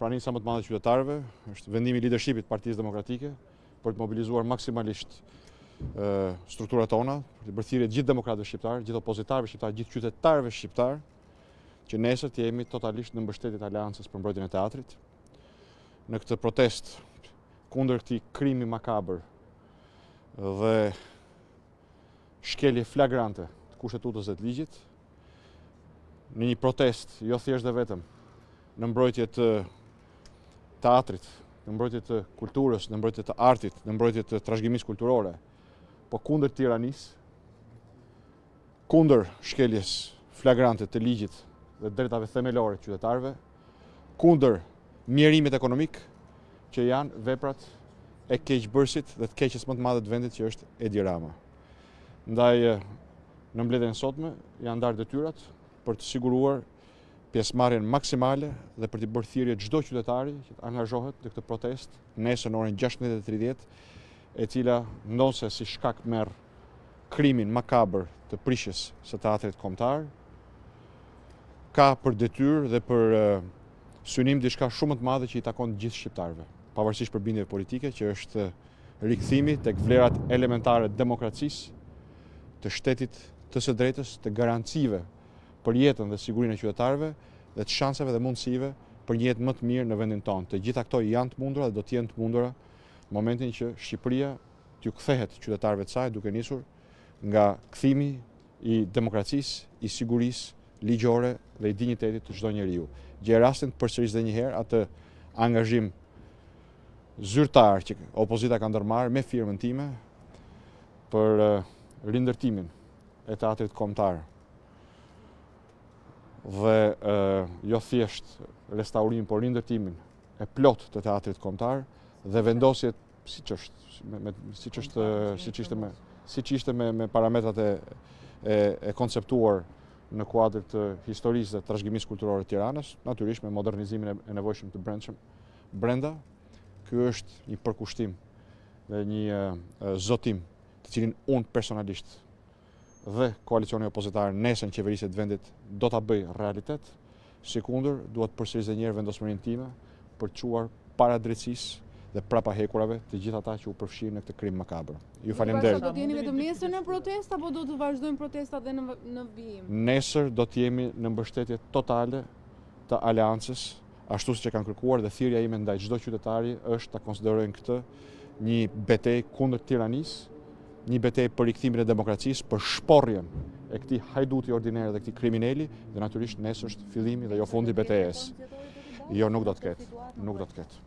Praninë sa më të madhe qytetarëve, është vendimi i lidershipit të Partisë Demokratike për të mobilizuar maksimalisht strukturat tona, për t'u bërë thirrje gjithë demokratëve shqiptarë, gjithë opozitarëve shqiptarë, gjithë qytetarëve shqiptarë, që nesër të jemi totalisht në mbështetje të aleancës për mbrojtjen e teatrit. Në këtë protestë kundër këtij krimi makabër dhe shkelje flagrante të kushtetutës dhe të ligjit, në një protestë, jo thjesht dhe vetëm, në mbrojtje të teatrit, në mbrojtje të kulturës, në mbrojtje të artit, në mbrojtje të trashëgimisë kulturore, po kundër tiranisë, kundër shkeljes flagrante të ligjit dhe drejtave themelore të qytetarëve, kundër mjerimit ekonomik që janë veprat e keqbërësit dhe të keqës më të madhe të vendit që është Edi Rama. Ndaj në mbledhjen e sotme janë ndarë detyrat për të siguruar pjesëmarrjen maksimale dhe për t'i bërë thirrje çdo qytetari që të angazhohet në këtë protestë nesër në orën 16:30, e cila ndonëse si shkak merr krimin makabër të prishjes së Teatrit Kombëtar, ka për detyrë dhe për synim diçka shumë më të madhe që i takon të gjithë shqiptarëve, pavarësisht bindjeve politike, që është rikthimi tek vlerat elementare të demokracisë, të shtetit të së drejtës, të garancive për jetën dhe sigurinë e qytetarëve dhe të shanseve dhe mundësive për një jetë më të mirë në vendin tonë. Të gjitha këto janë të mundura dhe do të jenë të mundura në momentin që Shqipëria t'u kthehet qytetarëve të saj duke nisur nga kthimi i demokracisë, i sigurisë ligjore dhe i dinjitetit të çdo njeriu. Gjej rastin të përsëris dhe njëherë atë angazhim zyrtar që opozita ka ndërmarrë me firmën time për rindërtimin e teatrit kombëtar dhe jo thjesht restaurimin, por rindërtimin e plotë të teatrit kombëtar dhe vendosjen Siç është, siç është, siç ishte me siç ishte me me parametrat e e konceptuar në kuadër të historisë dhe trashëgimisë kulturore të Tiranës, natyrisht me modernizimin e nevojshëm të brendshëm brenda. Ky është një përkushtim dhe një zotim të cilin unë personalisht dhe koalicioni opozitar nesër në qeverisje të vendit do ta bëjë realitet, sikundër dua të përsëris edhe një herë vendosmërinë time për të çuar para drejtësisë dhe prapa hekurave të gjithë ata që u përfshinë në këtë krim makabër. Ju faleminderit. Do të jeni vetëm nesër në protestë apo do të vazhdojnë protestat dhe në vijim? Nesër do të jemi në mbështetje totale të aleancës ashtu siç e kanë kërkuar dhe thirrja ime ndaj çdo qytetari është ta konsiderojnë këtë një betejë kundër tiranisë, një betejë për rikthimin e demokracisë, për shporrjen e këtij hajduti ordiner dhe këtij krimineli dhe natyrisht nesër është fillimi dhe jo fundi i betejës. Jo nuk do të ketë, nuk do të ketë.